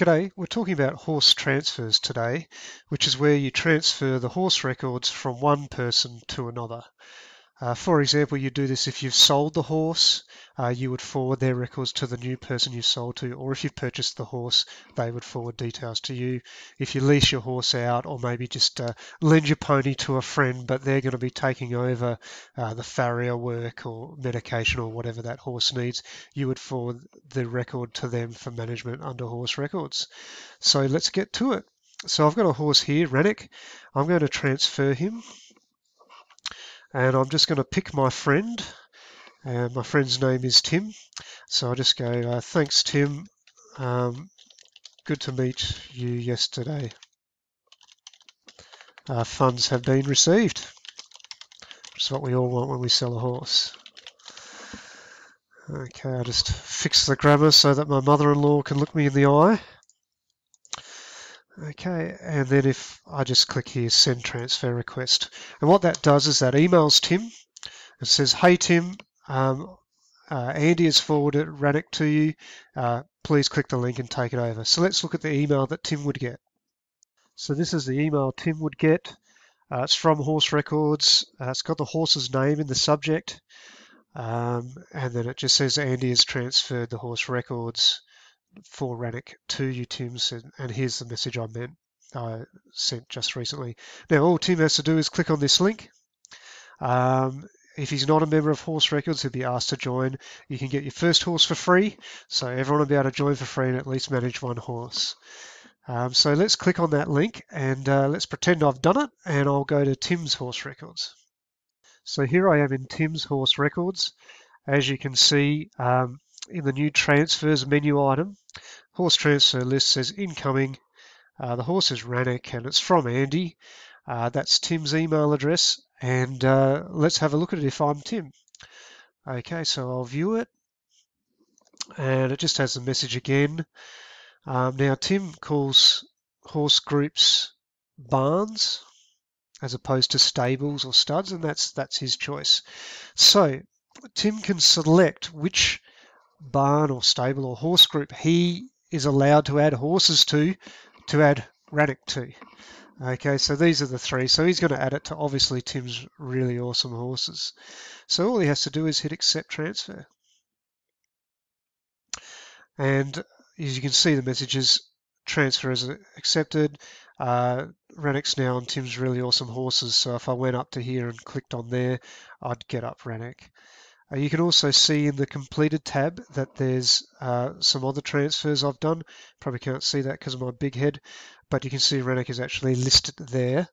G'day, we're talking about horse transfers today, which is where you transfer the horse records from one person to another. Uh, for example, you do this if you've sold the horse, uh, you would forward their records to the new person you sold to, or if you've purchased the horse, they would forward details to you. If you lease your horse out, or maybe just uh, lend your pony to a friend, but they're going to be taking over uh, the farrier work or medication or whatever that horse needs, you would forward the record to them for management under horse records. So let's get to it. So I've got a horse here, Rannoch. I'm going to transfer him and I'm just going to pick my friend and my friend's name is Tim. So I'll just go uh, thanks Tim. Um, good to meet you yesterday. Uh, funds have been received. Which is what we all want when we sell a horse. Okay I'll just fix the grammar so that my mother-in-law can look me in the eye Okay, and then if I just click here, send transfer request. And what that does is that emails Tim. It says, hey Tim, um, uh, Andy has forwarded Rannoch to you. Uh, please click the link and take it over. So let's look at the email that Tim would get. So this is the email Tim would get. Uh, it's from Horse Records. Uh, it's got the horse's name in the subject. Um, and then it just says Andy has transferred the horse records for Rannoch to you, Tim, and here's the message I meant I sent just recently. Now, all Tim has to do is click on this link. Um, if he's not a member of Horse Records, he'll be asked to join. You can get your first horse for free, so everyone will be able to join for free and at least manage one horse. Um, so let's click on that link and uh, let's pretend I've done it and I'll go to Tim's Horse Records. So here I am in Tim's Horse Records. As you can see, um, in the new transfers menu item, horse transfer list says incoming. Uh, the horse is Rannoch and it's from Andy. Uh, that's Tim's email address. And uh, let's have a look at it if I'm Tim. Okay, so I'll view it. And it just has the message again. Um, now, Tim calls horse groups barns as opposed to stables or studs, and that's that's his choice. So Tim can select which barn or stable or horse group he is allowed to add horses to to add Rannoch to. Okay, so these are the three. So he's going to add it to obviously Tim's really awesome horses. So all he has to do is hit accept transfer. And as you can see, the messages transfer is accepted. Uh, Rannoch's now on Tim's really awesome horses. So if I went up to here and clicked on there, I'd get up Rannoch. Uh, you can also see in the completed tab that there's uh, some other transfers I've done. Probably can't see that because of my big head, but you can see Rannoch is actually listed there.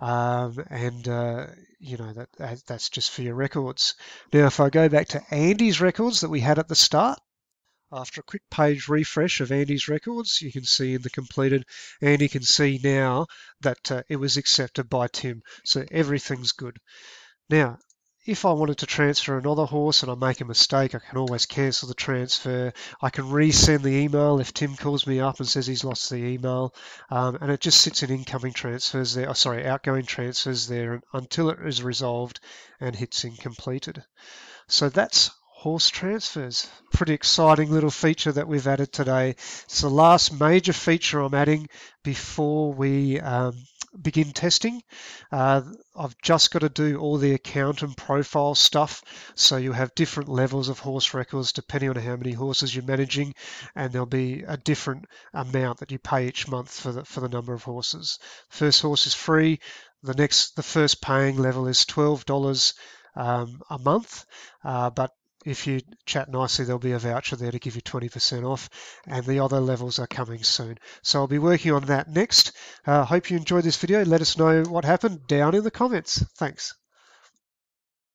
Um, and uh, you know that that's just for your records. Now, if I go back to Andy's records that we had at the start, after a quick page refresh of Andy's records, you can see in the completed, Andy can see now that uh, it was accepted by Tim. So everything's good. Now, if I wanted to transfer another horse and I make a mistake, I can always cancel the transfer. I can resend the email if Tim calls me up and says he's lost the email. Um, and it just sits in incoming transfers there, oh, sorry, outgoing transfers there until it is resolved and hits in completed. So that's horse transfers. Pretty exciting little feature that we've added today. It's the last major feature I'm adding before we um, begin testing. Uh, I've just got to do all the account and profile stuff. So you have different levels of horse records depending on how many horses you're managing, and there'll be a different amount that you pay each month for the for the number of horses. First horse is free. The next, the first paying level is twelve dollars um, a month, uh, but if you chat nicely, there'll be a voucher there to give you 20% off, and the other levels are coming soon. So I'll be working on that next. Uh, hope you enjoyed this video. Let us know what happened down in the comments. Thanks.